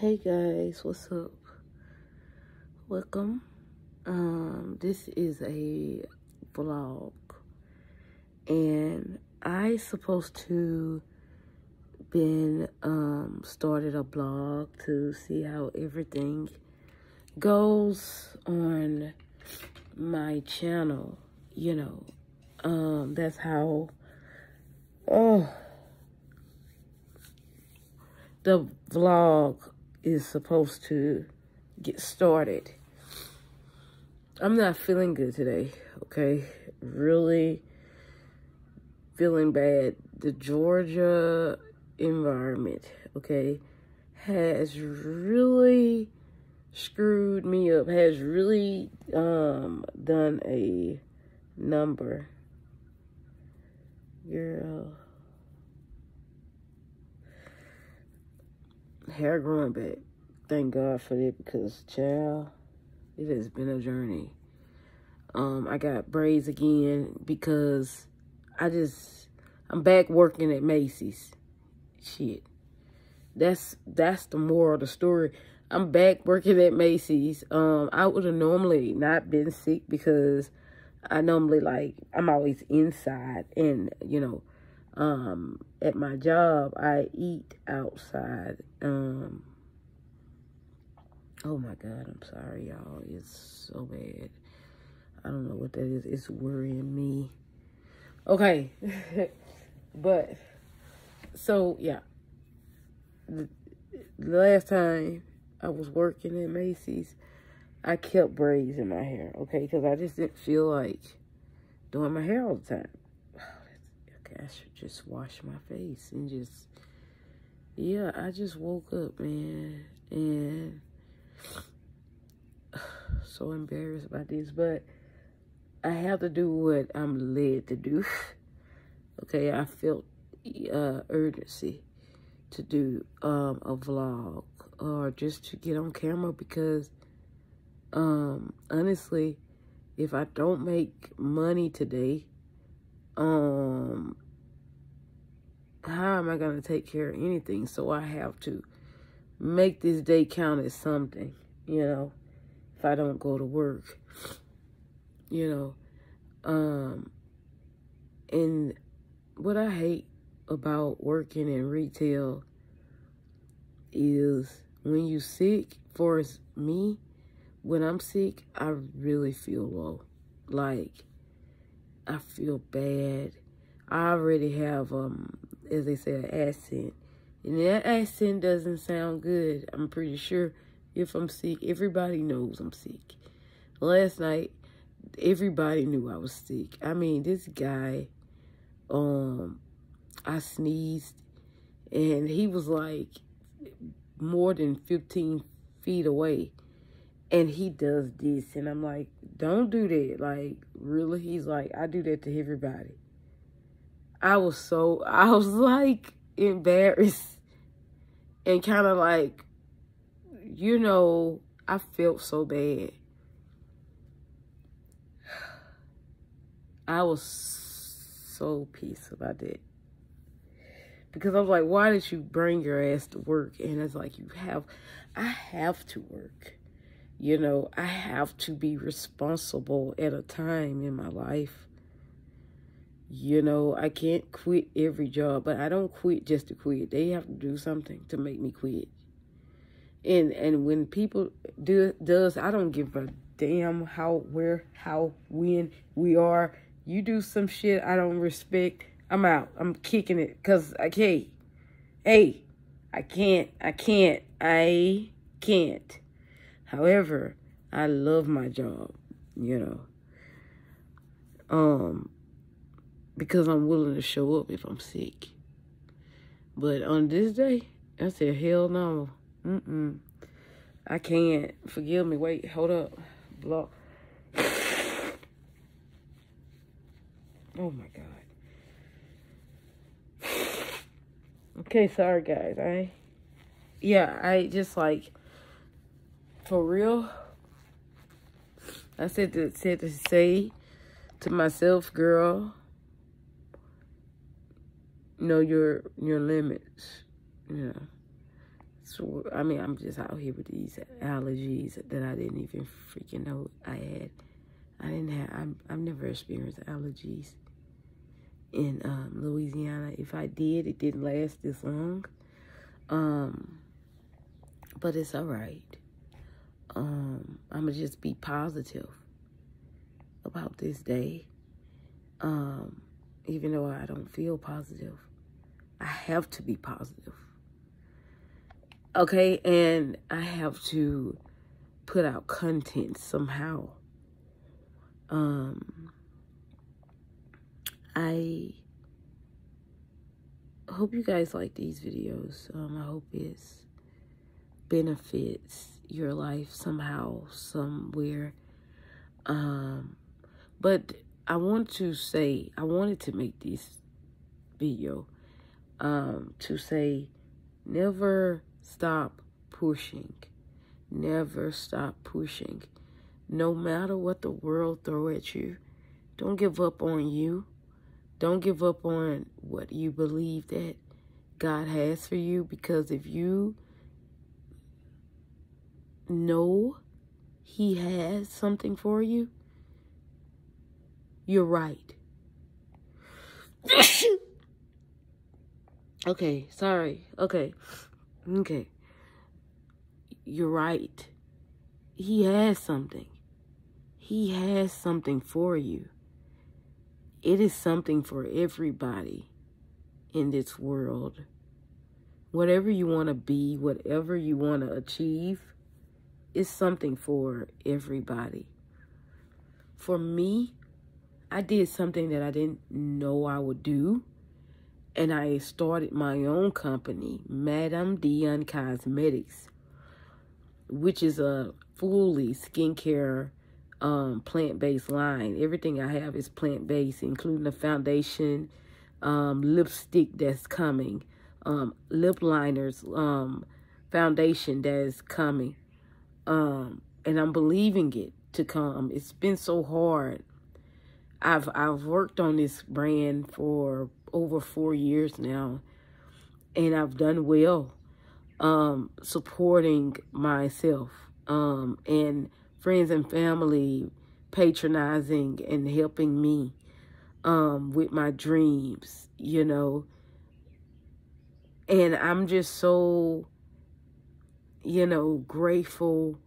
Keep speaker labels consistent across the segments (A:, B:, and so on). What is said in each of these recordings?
A: Hey guys, what's up? Welcome. Um, this is a vlog, and I supposed to been um started a blog to see how everything goes on my channel. You know, um, that's how. Oh the vlog is supposed to get started. I'm not feeling good today, okay? Really feeling bad. The Georgia environment, okay, has really screwed me up, has really um done a number. Girl. Hair growing back. Thank God for that because, child, it has been a journey. Um, I got braids again because I just, I'm back working at Macy's. Shit. That's, that's the moral of the story. I'm back working at Macy's. Um, I would have normally not been sick because I normally like, I'm always inside and, you know, um, at my job, I eat outside. Um, oh my God, I'm sorry, y'all. It's so bad. I don't know what that is. It's worrying me. Okay. but, so, yeah. The, the last time I was working at Macy's, I kept braids in my hair, okay? Because I just didn't feel like doing my hair all the time. I should just wash my face and just, yeah, I just woke up, man, and so embarrassed about this, but I have to do what I'm led to do. okay, I felt uh, urgency to do um, a vlog or just to get on camera because um, honestly, if I don't make money today, um, how am I going to take care of anything? So I have to make this day count as something, you know, if I don't go to work, you know. Um, and what I hate about working in retail is when you sick, for me, when I'm sick, I really feel low. Like, I feel bad. I already have um as they say, an accent. And that accent doesn't sound good. I'm pretty sure if I'm sick, everybody knows I'm sick. Last night, everybody knew I was sick. I mean, this guy, um, I sneezed and he was like more than 15 feet away. And he does this. And I'm like, don't do that. Like, really? He's like, I do that to everybody. I was so, I was like embarrassed and kind of like, you know, I felt so bad. I was so pissed about that. Because I was like, why did you bring your ass to work? And it's like, you have, I have to work. You know, I have to be responsible at a time in my life you know, I can't quit every job, but I don't quit just to quit. They have to do something to make me quit. And and when people do does, I don't give a damn how, where, how, when we are. You do some shit I don't respect. I'm out. I'm kicking it because I can't. Hey, I can't. I can't. I can't. However, I love my job. You know. Um, because I'm willing to show up if I'm sick. But on this day, I said, hell no. Mm-mm. I can't. Forgive me. Wait, hold up. Block. Oh my God. Okay, sorry guys. I yeah, I just like for real. I said to said to say to myself, girl, know your your limits. Yeah. It's swear, I mean, I'm just out here with these allergies that I didn't even freaking know I had. I didn't have, I'm, I've never experienced allergies in um, Louisiana. If I did, it didn't last this long. Um, but it's all right. Um, I'm to just be positive about this day. Um, even though I don't feel positive, I have to be positive. Okay, and I have to put out content somehow. Um, I hope you guys like these videos. Um, I hope it benefits your life somehow, somewhere. Um, but I want to say, I wanted to make this video um, to say, never stop pushing. Never stop pushing. No matter what the world throw at you, don't give up on you. Don't give up on what you believe that God has for you because if you know he has something for you, you're right. okay, sorry. Okay. Okay. You're right. He has something. He has something for you. It is something for everybody in this world. Whatever you want to be, whatever you want to achieve, is something for everybody. For me, I did something that I didn't know I would do and I started my own company, Madame Dion Cosmetics, which is a fully skincare um, plant-based line. Everything I have is plant-based, including the foundation, um, lipstick that's coming, um, lip liners, um, foundation that is coming. Um, and I'm believing it to come. It's been so hard. I've I've worked on this brand for over four years now, and I've done well um, supporting myself um, and friends and family patronizing and helping me um, with my dreams, you know. And I'm just so, you know, grateful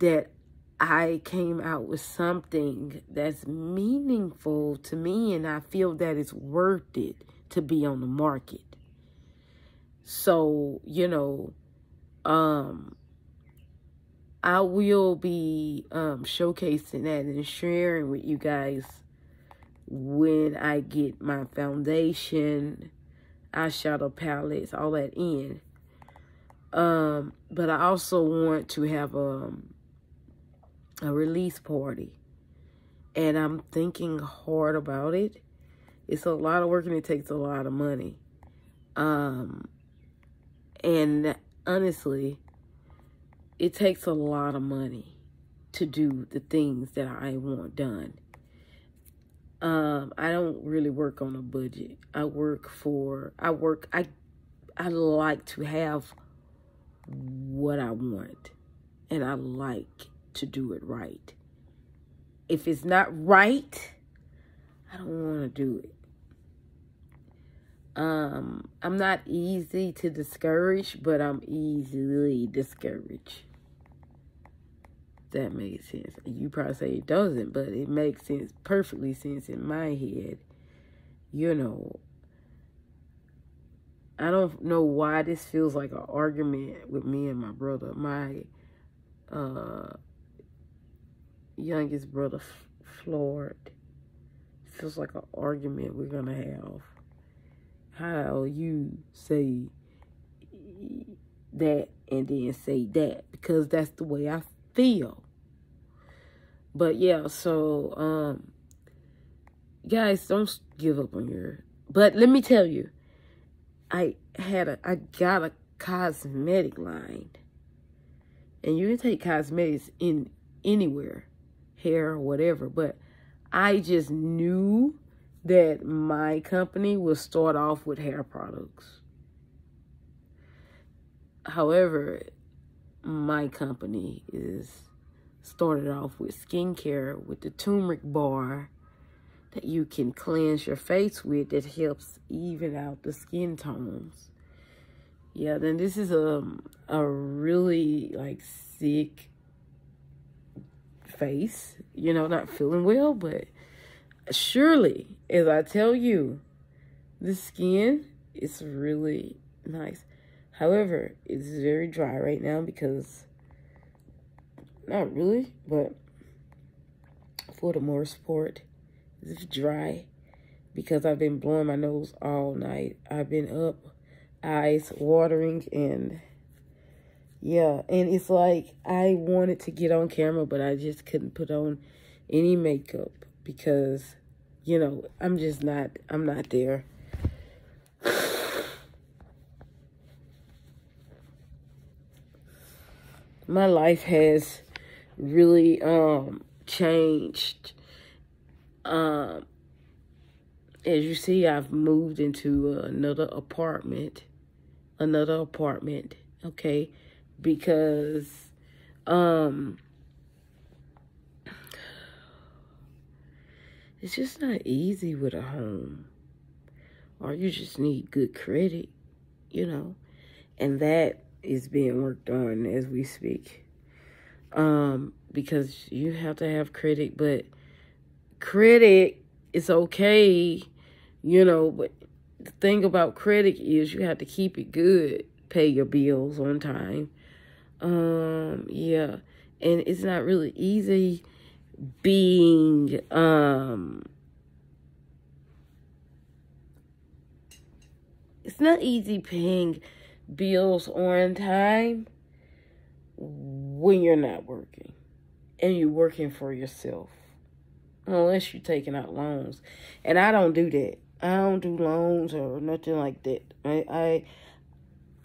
A: that I came out with something that's meaningful to me and I feel that it's worth it to be on the market. So, you know, um, I will be um, showcasing that and sharing with you guys when I get my foundation, eyeshadow palettes, all that in. Um, but I also want to have um, a release party. And I'm thinking hard about it. It's a lot of work and it takes a lot of money. Um, and honestly, it takes a lot of money to do the things that I want done. Um, I don't really work on a budget. I work for, I work, I, I like to have what I want. And I like to do it right. If it's not right, I don't want to do it. Um, I'm not easy to discourage, but I'm easily discouraged. That makes sense. You probably say it doesn't, but it makes sense, perfectly sense in my head. You know, I don't know why this feels like an argument with me and my brother. My uh, youngest brother, floored. feels like an argument we're to have. How you say that and then say that because that's the way I feel. But yeah, so um guys, don't give up on your but let me tell you, I had a I got a cosmetic line. And you can take cosmetics in anywhere hair or whatever. But I just knew that my company would start off with hair products. however, my company is started off with skincare with the turmeric bar that you can cleanse your face with that helps even out the skin tones. Yeah, then this is a, a really like sick face, you know, not feeling well, but surely, as I tell you, the skin is really nice. However, it's very dry right now because, not really, but for the most part, it's dry because I've been blowing my nose all night. I've been up, eyes watering, and yeah, and it's like I wanted to get on camera, but I just couldn't put on any makeup because, you know, I'm just not, I'm not there. My life has really um changed. Um as you see, I've moved into another apartment, another apartment, okay? Because um it's just not easy with a home. Or you just need good credit you know? And that is being worked on as we speak. Um because you have to have credit but credit is okay you know? But the thing about credit is you have to keep it good pay your bills on time um, yeah. And it's not really easy being, um, it's not easy paying bills on time when you're not working and you're working for yourself. Unless you're taking out loans. And i don't do that. I don't do loans or nothing like that. I i,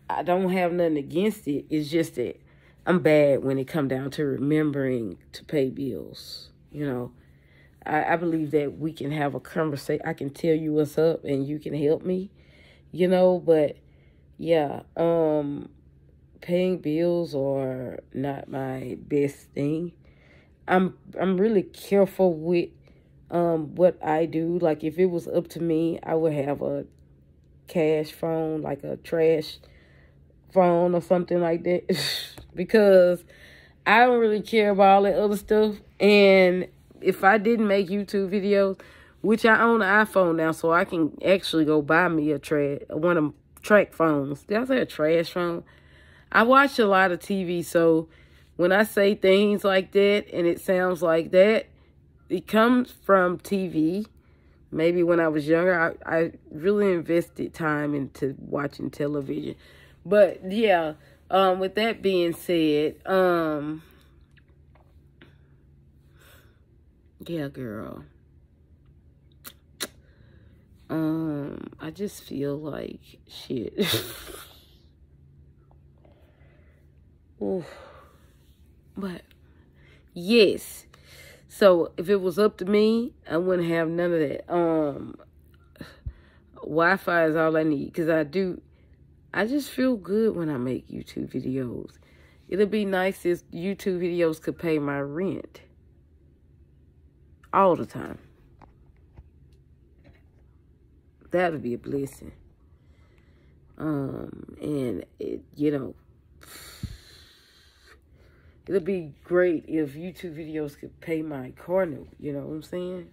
A: I don't have nothing against it. It's just that I'm bad when it come down to remembering to pay bills. You know, I, I believe that we can have a conversation. I can tell you what's up and you can help me, you know, but yeah, um, paying bills are not my best thing. I'm, I'm really careful with, um, what I do. Like if it was up to me, I would have a cash phone, like a trash phone or something like that because I don't really care about all that other stuff. And if I didn't make YouTube videos, which I own an iPhone now, so I can actually go buy me a trash one of TracFones. Did I say a trash phone? I watch a lot of TV, so when I say things like that and it sounds like that, it comes from TV. Maybe when I was younger, I, I really invested time into watching television. But yeah, um, with that being said, um, yeah, girl. Um, I just feel like shit. But yes. So if it was up to me, I wouldn't have none of that. Um Wi-Fi is all I need because I do I just feel good when I make YouTube videos. It'd be nice if YouTube videos could pay my rent. All the time. That would be a blessing. Um, and it, you know, it'd be great if YouTube videos could pay my car note. You know what I'm saying?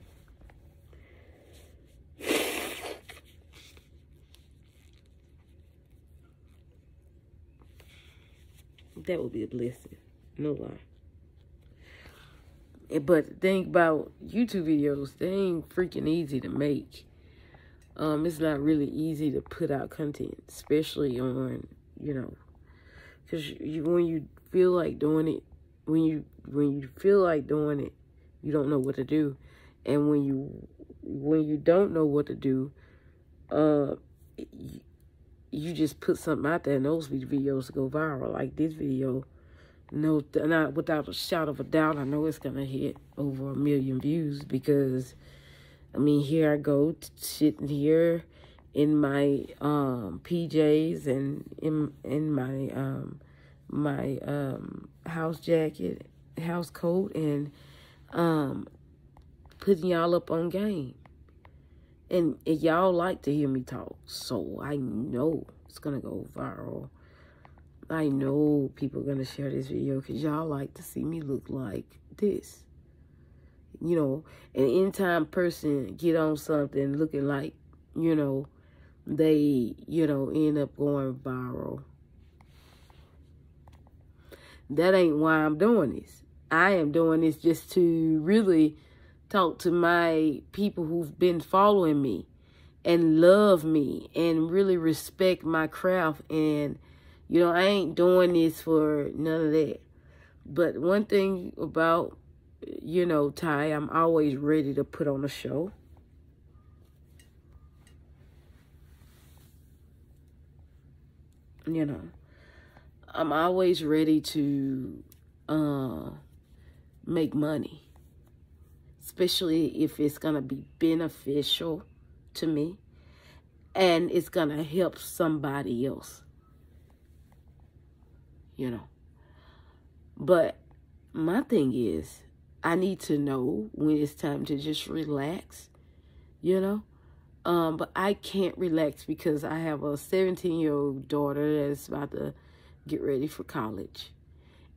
A: That would be a blessing. No lie. But think about YouTube videos, they ain't freaking easy to make. Um, it's not really easy to put out content, especially on, you know, because you, when you feel like doing it, when you when you feel like doing it, you don't know what to do, and when you when you don't know what to do, uh, you just put something out there and those videos go viral. Like this video, no, not without a shot of a doubt, I know it's gonna hit over a million views because, I mean, here I go sitting here in my um, PJs and in in my um, my um, house jacket, house coat, and um, putting y'all up on game. And, and y'all like to hear me talk, so I know it's gonna go viral. I know people are gonna share this video because y'all like to see me look like this. You know, an anytime person get on something looking like, you know, they, you know, end up going viral. That ain't why I'm doing this. I am doing this just to really talk to my people who've been following me and love me and really respect my craft. And, you know, I ain't doing this for none of that. But one thing about, you know, Ty, I'm always ready to put on a show. you know, I'm always ready to uh, make money, especially if it's going to be beneficial to me and it's going to help somebody else, you know. But my thing is, I need to know when it's time to just relax, you know. Um, but I can't relax because I have a 17 year old daughter that's about to get ready for college.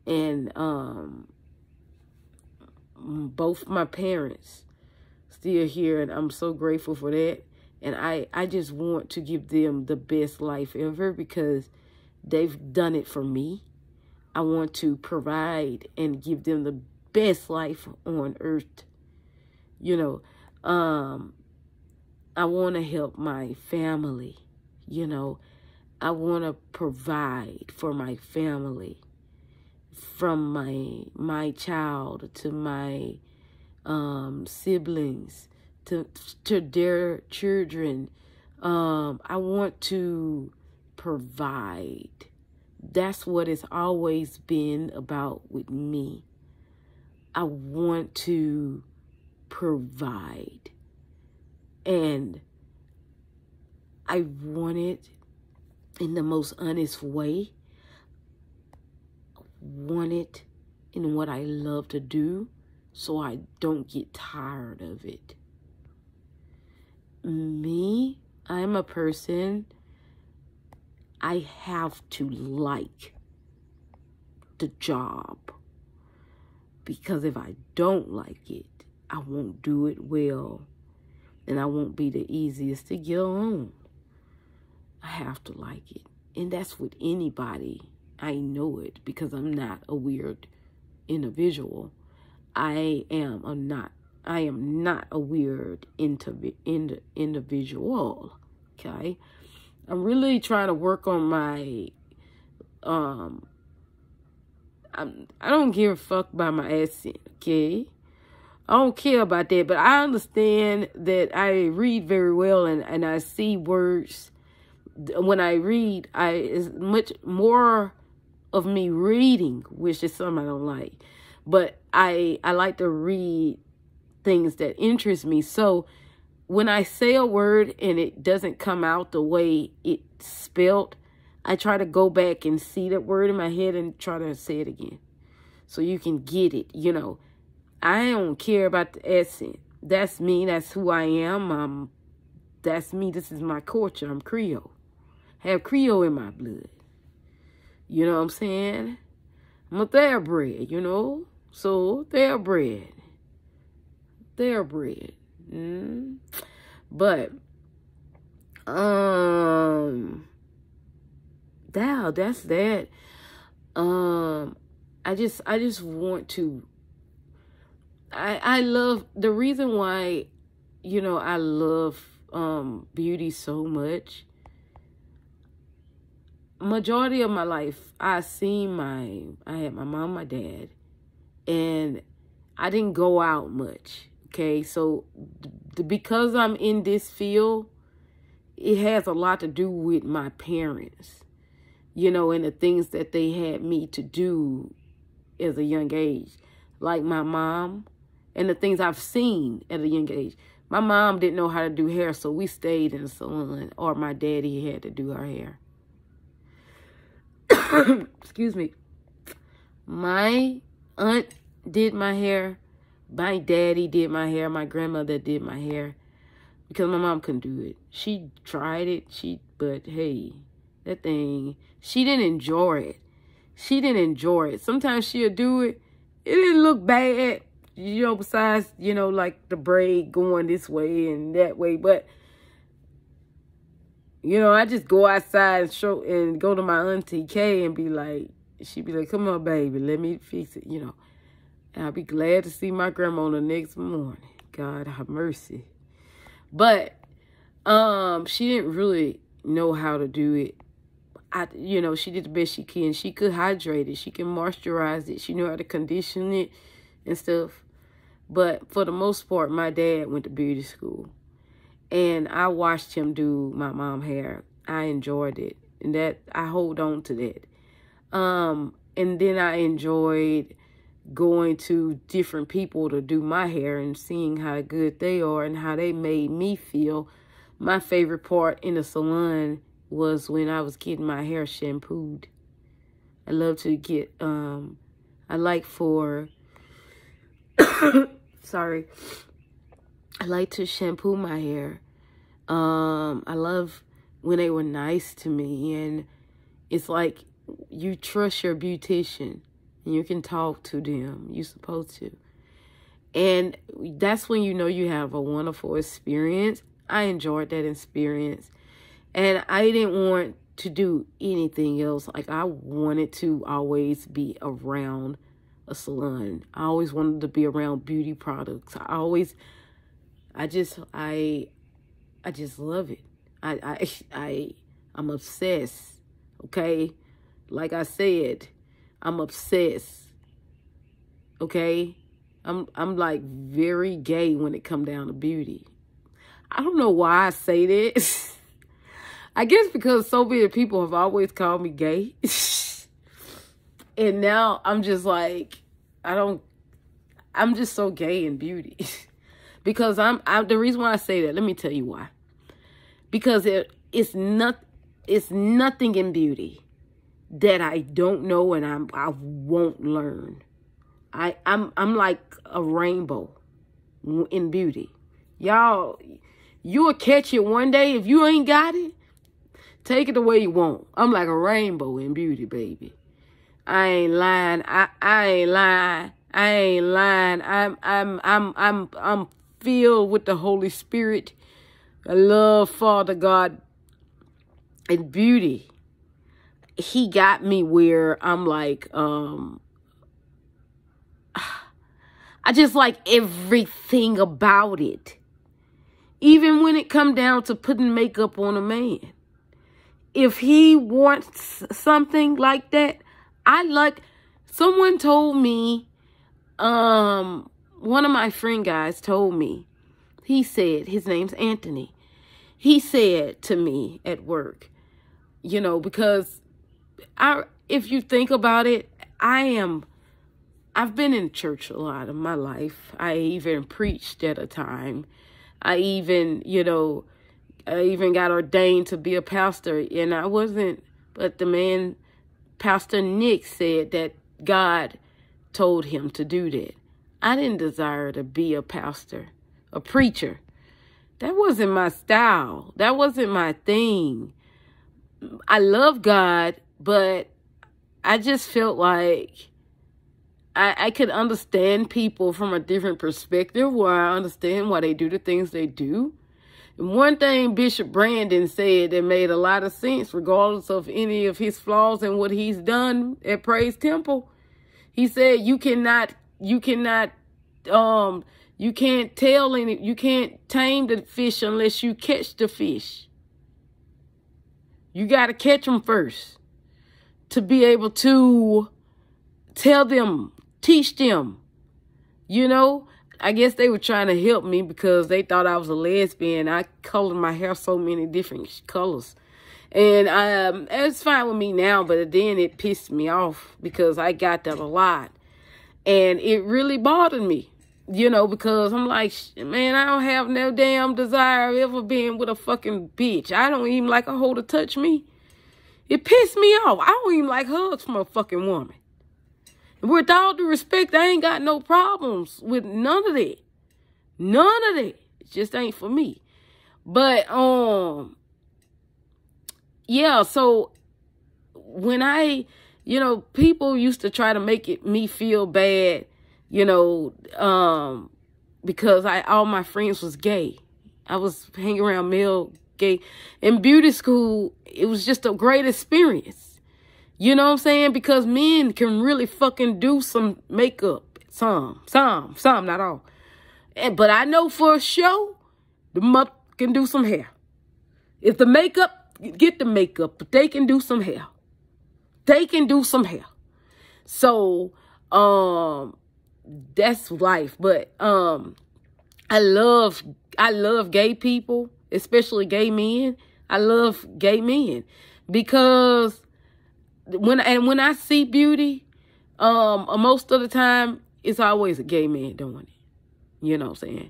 A: And um, both my parents still here, and I'm so grateful for that. And I, I just want to give them the best life ever because they've done it for me. I want to provide and give them the best life on earth. You know, um, I want to help my family. You know, I want to provide for my family from my my child to my um, siblings to to their children. Um, I want to provide. That's what it's always been about with me. I want to provide. And I want it in the most honest way. Want it in what I love to do so I don't get tired of it. Me, I'm a person, I have to like the job. Because if I don't like it, I won't do it well and I won't be the easiest to get on. I have to like it. And that's with anybody. I know it because I'm not a weird individual. I am a not I am not a weird indiv ind individual. Okay? I'm really trying to work on my um I'm I don't give a fuck about my accent, okay? I don't care about that, but I understand that I read very well and, and I see words. When I read, I is much more of me reading, which is something I don't like. But I I like to read things that interest me. So when I say a word and it doesn't come out the way it's spelled, I try to go back and see that word in my head and try to say it again. So you can get it, you know. I don't care about the accent. That's me. That's who I am. Um, that's me. This is my culture. I'm Creole. Have Creole in my blood. You know what I'm saying? I'm a thoroughbred, you know? So, thoroughbred. Thoroughbred. Mm. But, um, that, that's that. Um, I just, I just want to I I love the reason why you know I love um beauty so much. Majority of my life, I seen my I had my mom, my dad, and I didn't go out much. Okay, so because I'm in this field, it has a lot to do with my parents, you know, and the things that they had me to do as a young age. Like my mom, and the things I've seen at a young age. My mom didn't know how to do hair, so we stayed in the salon, or my daddy had to do her hair. Excuse me. My aunt did my hair. My daddy did my hair. My grandmother did my hair because my mom couldn't do it. She tried it. She, but hey, that thing, she didn't enjoy it. She didn't enjoy it. Sometimes she'll do it. It didn't look bad, you know, besides, you know, like the braid going this way and that way. But, you know, I just go outside and show and go to my auntie Kay and be like, she'd be like, come on, baby, let me fix it, you know. And I'll be glad to see my grandma the next morning. God have mercy. But um, she didn't really know how to do it. I, you know, she did the best she can. She could hydrate it. She can moisturize it. She knew how to condition it and stuff. But for the most part, my dad went to beauty school. And I watched him do my mom hair. I enjoyed it. And that I hold on to that. Um, and then I enjoyed going to different people to do my hair and seeing how good they are and how they made me feel. My favorite part in the salon was when I was getting my hair shampooed. I love to get, um, I like for, sorry, I like to shampoo my hair. Um, I love when they were nice to me and it's like you trust your beautician and you can talk to them. You're supposed to. And that's when you know you have a wonderful experience. I enjoyed that experience. And I didn't want to do anything else. Like I wanted to always be around a salon. I always wanted to be around beauty products. I always I just I I just love it. I I I I'm obsessed. Okay? Like I said, I'm obsessed. Okay? I'm I'm like very gay when it come down to beauty. I don't know why I say this. I guess because so many people have always called me gay. and now I'm just like I don't I'm just so gay in beauty. Because I'm I, the reason why I say that, let me tell you why. Because it it's not it's nothing in beauty that I don't know and I'm I won't learn. I I'm I'm like a rainbow in beauty. Y'all you'll catch it one day if you ain't got it. Take it the way you want. I'm like a rainbow in beauty, baby. I ain't lying. I I ain't lying. I ain't lying. I'm I'm I'm I'm I'm filled with the Holy Spirit. I love Father God and beauty he got me where I'm like, um, I just like everything about it. Even when it come down to putting makeup on a man. If he wants something like that, I like, someone told me, um, one of my friend guys told me, he said, his name's Anthony. He said to me at work, you know, because I if you think about it, I am I've been in church a lot of my life. I even preached at a time. I even, you know, I even got ordained to be a pastor and I wasn't but the man Pastor Nick said that God told him to do that. I didn't desire to be a pastor, a preacher. That wasn't my style. That wasn't my thing. I love God but I just felt like I, I could understand people from a different perspective where I understand why they do the things they do. And one thing Bishop Brandon said that made a lot of sense, regardless of any of his flaws and what he's done at Praise Temple. He said you cannot, you cannot, um, you can't tell any, you can't tame the fish unless you catch the fish. You got to catch them first to be able to tell them, teach them. You know, I guess they were trying to help me because they thought I was a lesbian. I colored my hair so many different colors. And um, it's fine with me now, but then it pissed me off because I got that a lot. And it really bothered me. you know, because I'm like, man, I don't have no damn desire of ever being with a fucking bitch. I don't even like a hoe to touch me. It pissed me off. I don't even like hugs from a fucking woman. With all due respect, I ain't got no problems with none of that. None of that. It just ain't for me. But um yeah, so when I you know, people used to try to make it me feel bad, you know, um, because I all my friends was gay. I was hanging around male gay. In beauty school, it was just a great experience. You know what I'm saying? Because men can really fucking do some makeup. Some, some, some, not all. And, but I know for a show, the mother can do some hair. If the makeup, get the makeup, but they can do some hair. They can do some hair. So, um, that's life. But um, I love, I love gay people, especially gay men. I love gay men because when and when I see beauty, um, most of the time it's always a gay man doing it. You know what I'm saying?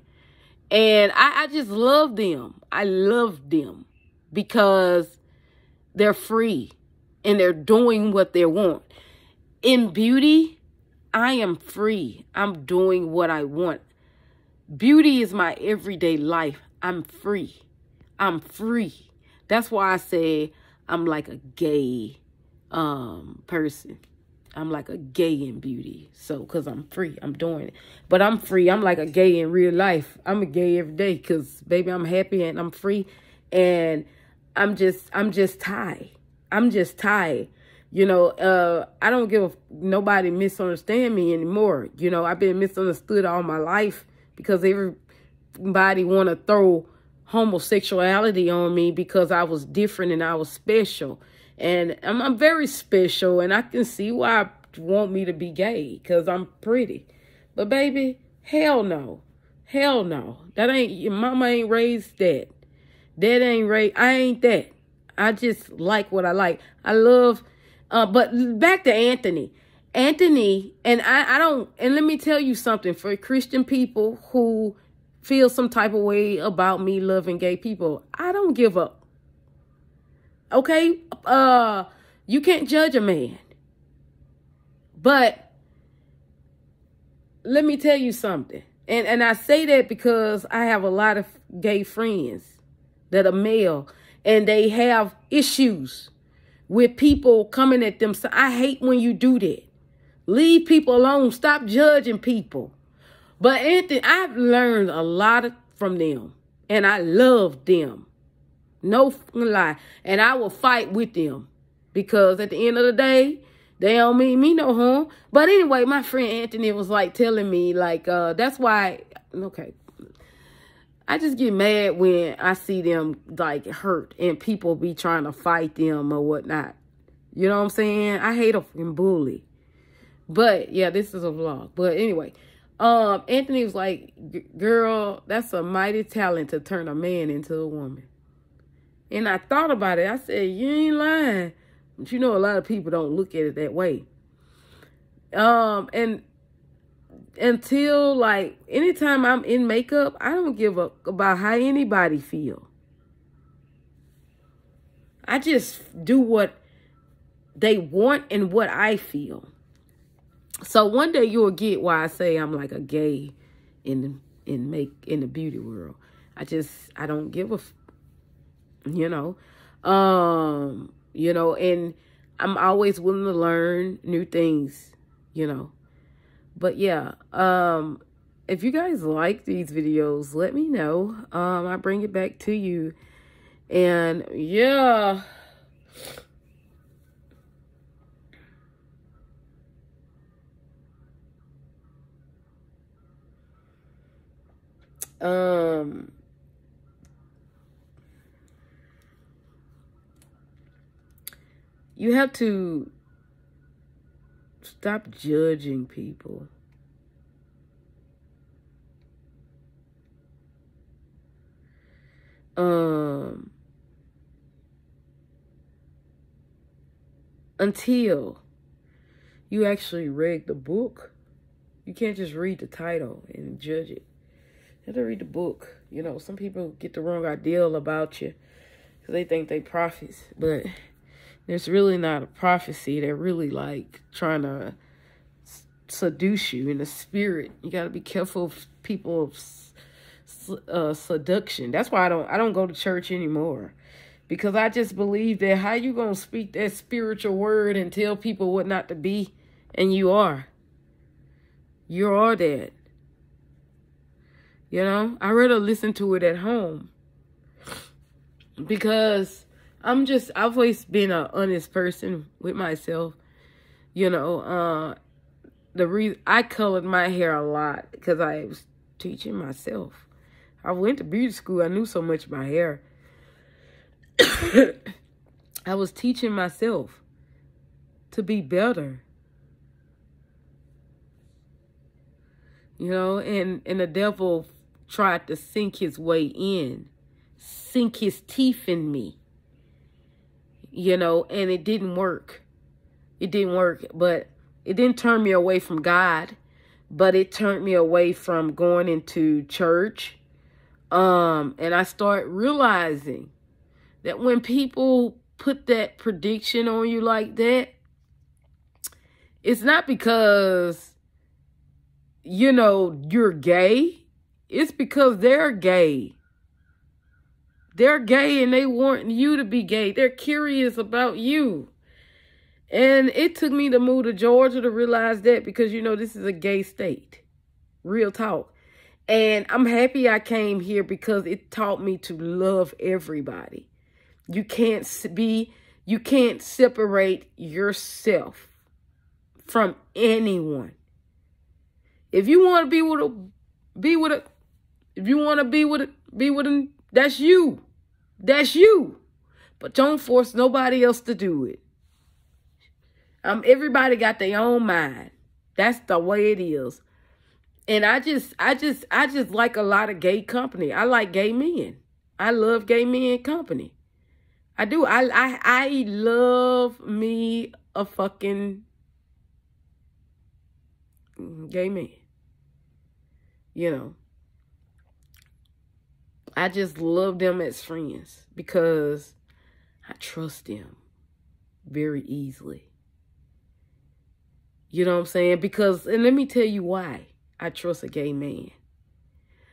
A: And I, I just love them. I love them because they're free and they're doing what they want. In beauty, I am free. I'm doing what I want. Beauty is my everyday life. I'm free. I'm free. That's why I say I'm like a gay um, person. I'm like a gay in beauty. So, because I'm free, I'm doing it. But I'm free. I'm like a gay in real life. I'm a gay every day because, baby, I'm happy and I'm free. And I'm just, I'm just tired. I'm just tired. You know, uh, I don't give a, nobody misunderstand me anymore. You know, I've been misunderstood all my life because everybody want to throw homosexuality on me because I was different and I was special. And I'm, I'm very special and I can see why want me to be gay because I'm pretty. But baby, hell no. Hell no. That ain't, your mama ain't raised that. That ain't raised, I ain't that. I just like what I like. I love, uh, but back to Anthony. Anthony, and I, I don't, and let me tell you something for Christian people who feel some type of way about me loving gay people, I don't give up. Okay? Uh, you can't judge a man. But let me tell you something. And and I say that because I have a lot of gay friends that are male and they have issues with people coming at them. So I hate when you do that. Leave people alone. Stop judging people. But Anthony, I've learned a lot from them. And I love them. No lie. And I will fight with them. Because at the end of the day, they don't mean me no harm. But anyway, my friend Anthony was like telling me, like, uh, that's why, okay, I just get mad when I see them like hurt and people be trying to fight them or whatnot. You know what I'm saying? I hate a fucking bully. But yeah, this is a vlog. But anyway, um, Anthony was like, girl, that's a mighty talent to turn a man into a woman. And I thought about it. I said, you ain't lying. But you know, a lot of people don't look at it that way. Um, and until like anytime I'm in makeup, I don't give up about how anybody feel. I just do what they want and what I feel. So one day you'll get why I say I'm like a gay in in make in the beauty world. I just I don't give a you know. Um, you know, and I'm always willing to learn new things, you know. But yeah, um, if you guys like these videos, let me know. Um, I bring it back to you. And yeah. Um, you have to Stop judging people. Um, until you actually read the book You can't just read the title and judge it. You have to read the book. You know, some people get the wrong idea about you because they think they prophets, but there's really not a prophecy. They're really like trying to seduce you in the spirit. You got to be careful of people uh, seduction. That's why I don't I don't go to church anymore. Because I just believe that how you going to speak that spiritual word and tell people what not to be and you are. You are that. You know, I rather listen to it at home. Because I'm just I've always been an honest person with myself. You know, uh the reason I colored my hair a lot because I was teaching myself. I went to beauty school. I knew so much about hair. I was teaching myself to be better. You know, and, and the devil tried to sink his way in, sink his teeth in me. You know, and it didn't work. It didn't work, but it didn't turn me away from God, but it turned me away from going into church. Um, and I start realizing that when people put that prediction on you like that, it's not because, you know, you're gay. It's because they're gay. They're gay and they want you to be gay. They're curious about you. And it took me to move to Georgia to realize that because, you know, this is a gay state. Real talk. And I'm happy I came here because it taught me to love everybody. You can't be, you can't separate yourself from anyone. If you want to be with a, be with a, if you want to be with a, be with a, that's you. That's you. But don't force nobody else to do it. Um, everybody got their own mind. That's the way it is. And I just, I just, I just like a lot of gay company. I like gay men. I love gay men company. I do. I, I, I love me a fucking gay man. You know. I just love them as friends because I trust them very easily. You know what I'm saying? Because, and let me tell you why I trust a gay man.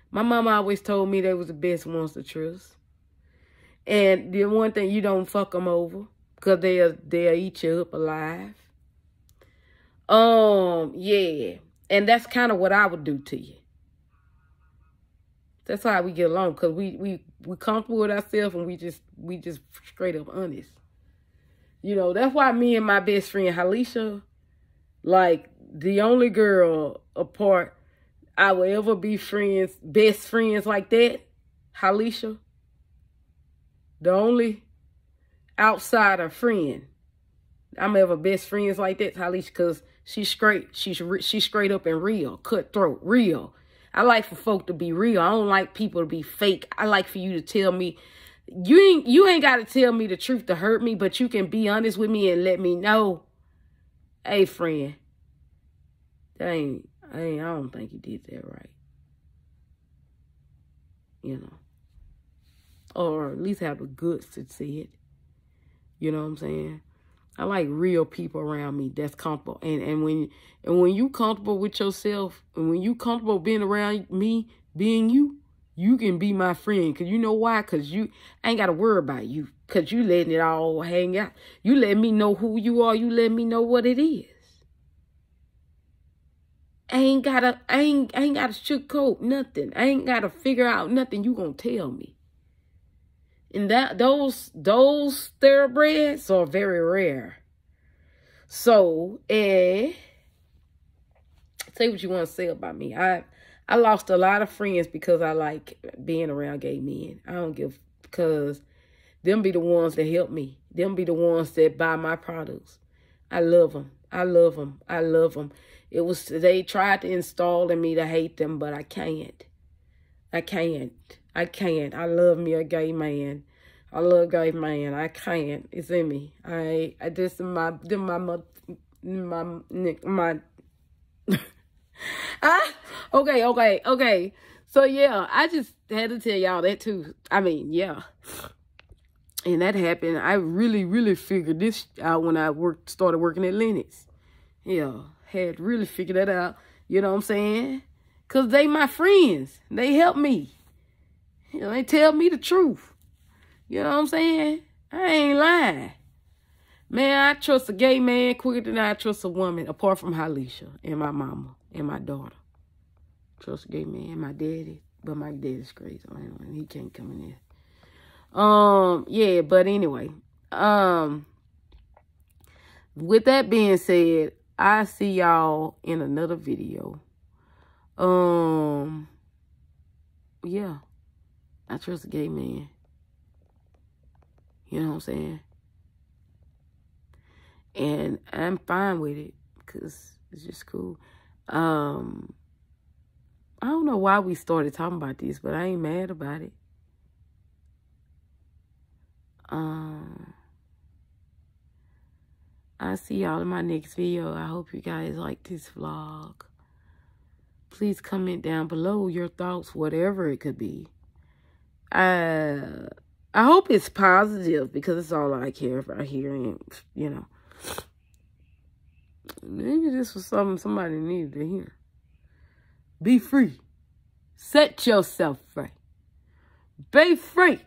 A: My mama always told me they was the best ones to trust. And the one thing, you don't fuck them over because they'll, they'll eat you up alive. Um, yeah. And that's kind of what I would do to you. That's how we get along because we, we, we comfortable with ourselves and we just, we just straight up honest. You know, that's why me and my best friend, Halisha, like the only girl apart I will ever be friends, best friends like that, Halisha. The only outsider friend I'm ever best friends like that, Halisha, because she's straight, she's she's straight up and real, cutthroat, real. I like for folk to be real. I don't like people to be fake. I like for you to tell me you ain't you ain't got to tell me the truth to hurt me, but you can be honest with me and let me know hey friend, that ain't, I ain't, I don't think you did that right. You know. Or at least have the guts to see it. You know what I'm saying? I like real people around me that's comfortable. And and when and when you comfortable with yourself, and when you comfortable being around me, being you, you can be my friend. Cause you know why? Cause you I ain't gotta worry about you. Cause you letting it all hang out. You let me know who you are. You let me know what it is. I ain't gotta, I ain't, I ain't gotta sugarcoat nothing. I ain't gotta figure out nothing you gonna tell me. And that those those thoroughbreds are very rare. So, eh, say what you want to say about me. I I lost a lot of friends because I like being around gay men. I don't give because them be the ones that help me. Them be the ones that buy my products. I love them. I love them. I love them. It was they tried to install in me to hate them, but I can't. I can't. I can't. I love me a gay man. I love gay man. I can't. It's in me. I I just my my my my ah, okay, okay, okay. So yeah, I just had to tell y'all that too. I mean, yeah. And that happened. I really, really figured this out when I worked, started working at Lennox. Yeah, had really figured that out. You know what I'm saying? Because they my friends. They help me. You know, they tell me the truth. You know what I'm saying? I ain't lying. Man, I trust a gay man quicker than I trust a woman, apart from Halisha and my mama and my daughter. Trust a gay man, my daddy. But my daddy's crazy. Anyway, he can't come in there. Um, yeah, but anyway. Um, with that being said, I see y'all in another video. Um, yeah. I trust a gay man. You know what I'm saying? And I'm fine with it because it's just cool. Um, I don't know why we started talking about this, but I ain't mad about it. Um, I'll see y'all in my next video. I hope you guys like this vlog. Please comment down below your thoughts, whatever it could be. Uh, I hope it's positive because it's all I care about hearing, you know. Maybe this was something somebody needed to hear. Be free. Set yourself free. Be free.